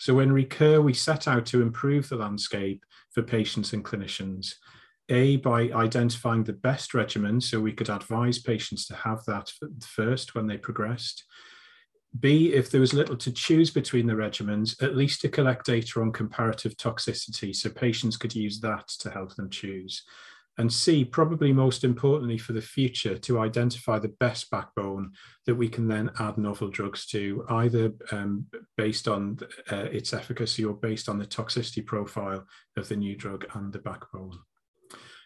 So when rEECur, we set out to improve the landscape for patients and clinicians. A, by identifying the best regimen, so we could advise patients to have that first when they progressed. B, if there was little to choose between the regimens, at least to collect data on comparative toxicity so patients could use that to help them choose. And C, probably most importantly for the future, to identify the best backbone that we can then add novel drugs to, either um, based on uh, its efficacy or based on the toxicity profile of the new drug and the backbone.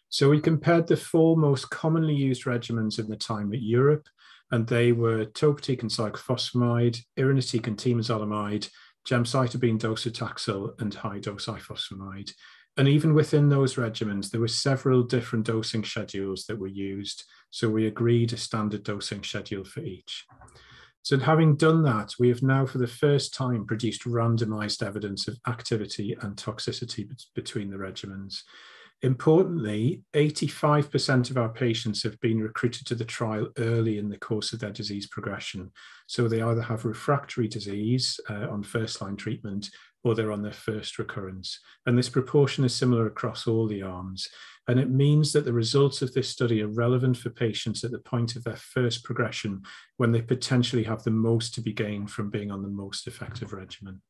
So we compared the four most commonly used regimens in the time at Europe, and they were topotecan cyclophosphamide, irinotecan temozolomide, gemcitabine docetaxel, and high-dose ifosfamide. And even within those regimens, there were several different dosing schedules that were used. So we agreed a standard dosing schedule for each. So having done that, we have now for the first time produced randomized evidence of activity and toxicity between the regimens. Importantly, 85% of our patients have been recruited to the trial early in the course of their disease progression. So they either have refractory disease uh, on first line treatment or they're on their first recurrence. And this proportion is similar across all the arms. And it means that the results of this study are relevant for patients at the point of their first progression when they potentially have the most to be gained from being on the most effective regimen.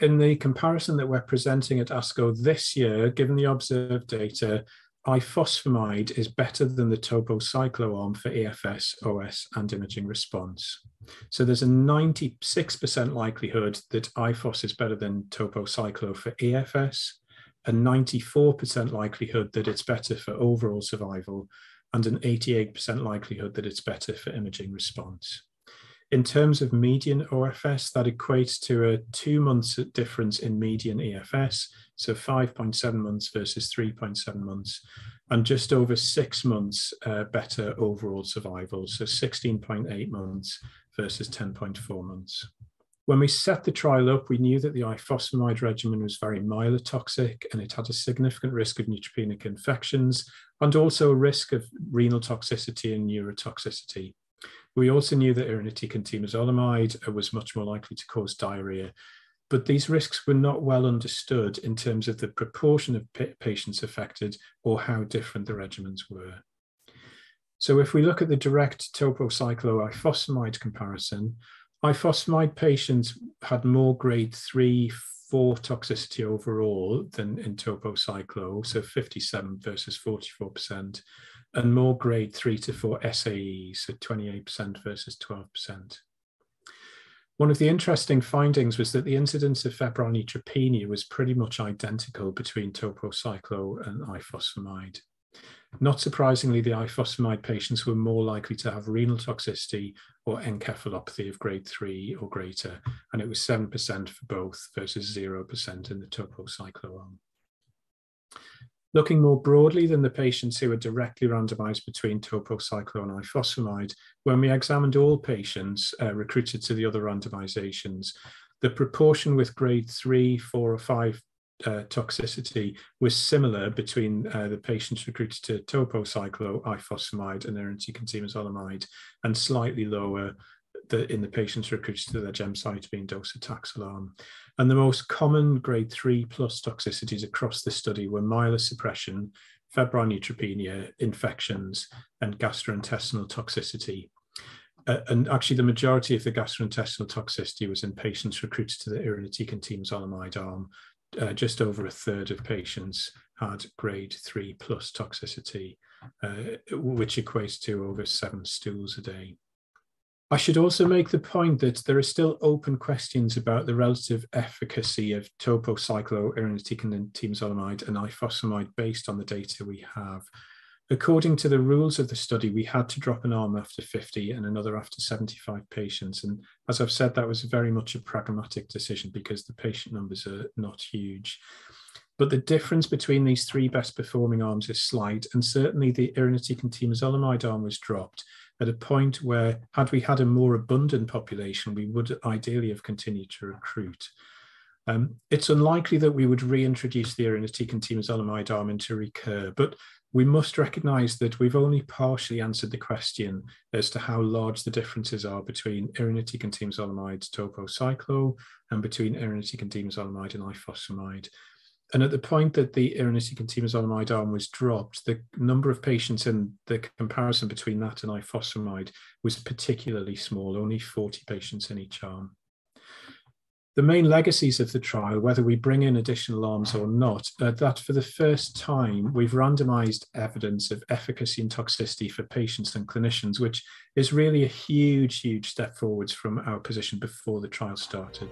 In the comparison that we're presenting at ASCO this year, given the observed data, ifosfamide is better than the topocyclo arm for EFS, OS, and imaging response. So there's a 96% likelihood that ifos is better than topocyclo for EFS, a 94% likelihood that it's better for overall survival, and an 88% likelihood that it's better for imaging response. In terms of median OFS, that equates to a two months difference in median EFS, so 5.7 months versus 3.7 months, and just over six months uh, better overall survival, so 16.8 months versus 10.4 months. When we set the trial up, we knew that the ifosfamide regimen was very myelotoxic and it had a significant risk of neutropenic infections and also a risk of renal toxicity and neurotoxicity. We also knew that irinotecan temozolomide was much more likely to cause diarrhea, but these risks were not well understood in terms of the proportion of patients affected or how different the regimens were. So if we look at the direct topocyclo-ifosfamide comparison, ifosfamide patients had more grade 3, 4 toxicity overall than in topocyclo, so 57 versus 44%, and more grade 3 to 4 SAEs, so 28% versus 12%. One of the interesting findings was that the incidence of febrile neutropenia was pretty much identical between topocyclo and ifosfamide. Not surprisingly, the ifosfamide patients were more likely to have renal toxicity or encephalopathy of grade 3 or greater, and it was 7% for both versus 0% in the topocyclo arm. Looking more broadly than the patients who were directly randomized between topocyclo and ifosfamide, when we examined all patients uh, recruited to the other randomizations, the proportion with grade 3, 4 or 5 uh, toxicity was similar between uh, the patients recruited to topocyclo, ifosfamide, and irinotecan temozolomide, and slightly lower the, in the patients recruited to their gemcitabine docetaxel arm. And the most common grade 3 plus toxicities across the study were myelosuppression, febrile neutropenia, infections, and gastrointestinal toxicity. Uh, and actually, the majority of the gastrointestinal toxicity was in patients recruited to the irinotecan temozolomide arm. Uh, just over a third of patients had grade 3 plus toxicity, uh, which equates to over seven stools a day. I should also make the point that there are still open questions about the relative efficacy of topocycloirinotecan and ifosfamide based on the data we have. According to the rules of the study, we had to drop an arm after 50 and another after 75 patients. And as I've said, that was very much a pragmatic decision because the patient numbers are not huge. But the difference between these three best performing arms is slight, and certainly the irinotecan temozolomide arm was dropped at a point where, had we had a more abundant population, we would ideally have continued to recruit. Um, it's unlikely that we would reintroduce the irinotecan temozolomide arm to rEECur, but we must recognise that we've only partially answered the question as to how large the differences are between irinotecan and temozolomide topocyclo and between irinotecan temozolomide and ifosfamide. And at the point that the irinotecan temozolomide arm was dropped, the number of patients in the comparison between that and ifosfamide was particularly small, only 40 patients in each arm. The main legacies of the trial, whether we bring in additional arms or not, are that for the first time, we've randomized evidence of efficacy and toxicity for patients and clinicians, which is really a huge, huge step forwards from our position before the trial started.